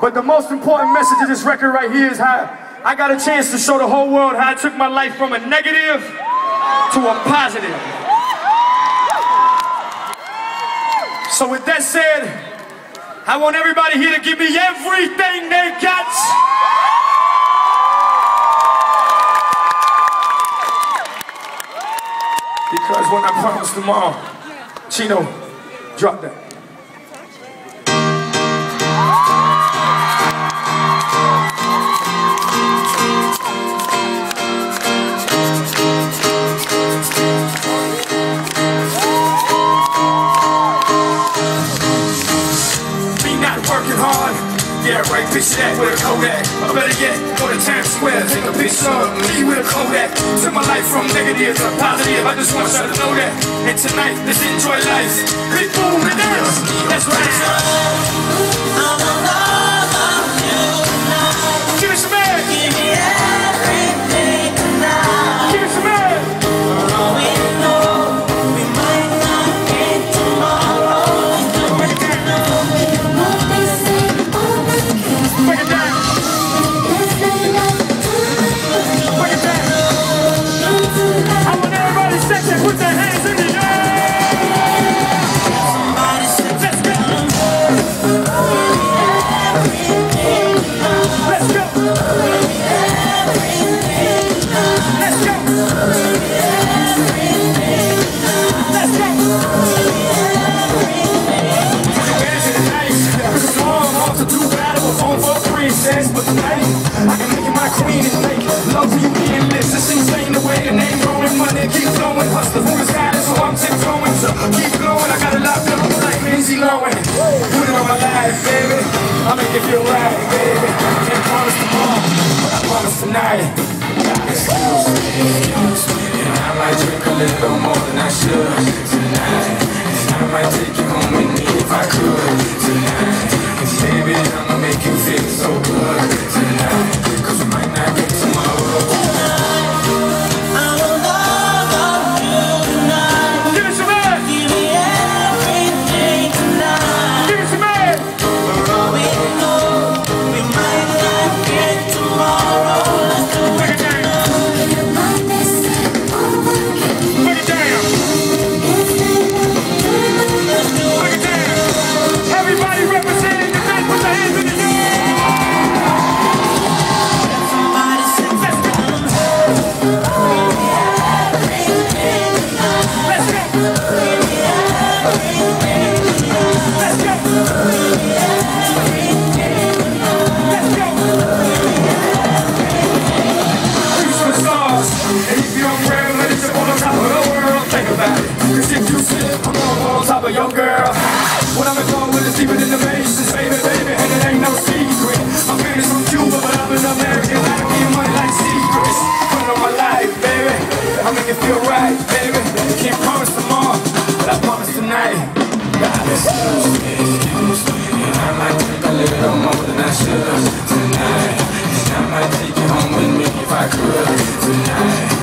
But the most important message of this record right here is how I got a chance to show the whole world how I took my life from a negative to a positive. So with that said, I want everybody here to give me everything they got. Because when I promise tomorrow, Chino, drop that. Working hard. Yeah, right, bitch, that with a Kodak. Or better yet, go to Times Square, take a picture of me with a Kodak. Took my life from negative to positive, I just want y'all to know that. And tonight, let's enjoy life. Big boom and dance. That's right. I make it feel right, baby. Can't promise tomorrow, but I promise tonight. Little more than I should Rest excuse me, excuse me I might take a little more than I should tonight And I might take you home with me if I could. Tonight.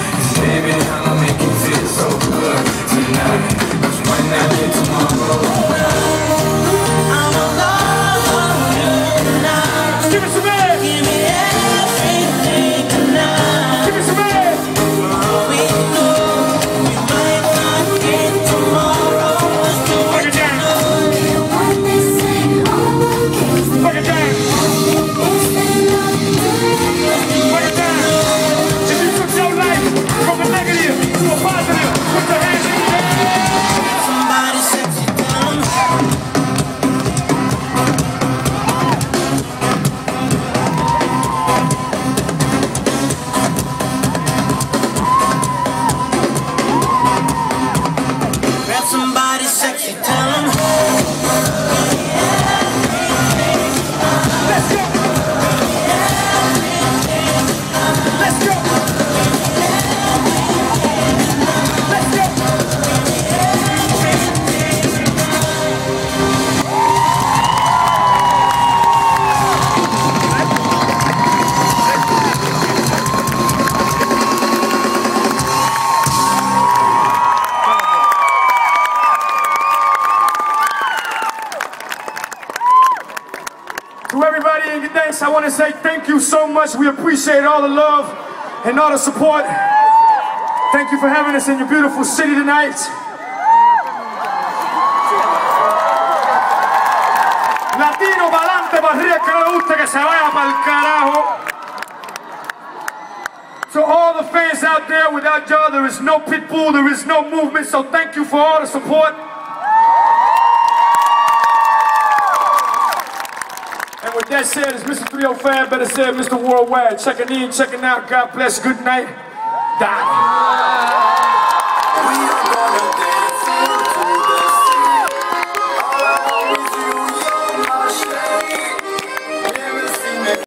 I want to say thank you so much. We appreciate all the love and all the support. Thank you for having us in your beautiful city tonight. Latino pa'lante, pa' que no le guste que se vaya carajo. To all the fans out there, without y'all, there is no Pitbull, there is no movement, so thank you for all the support. With that said, it's Mr. 305, better said Mr. Worldwide. Checking in, checking out. God bless, good night. Die.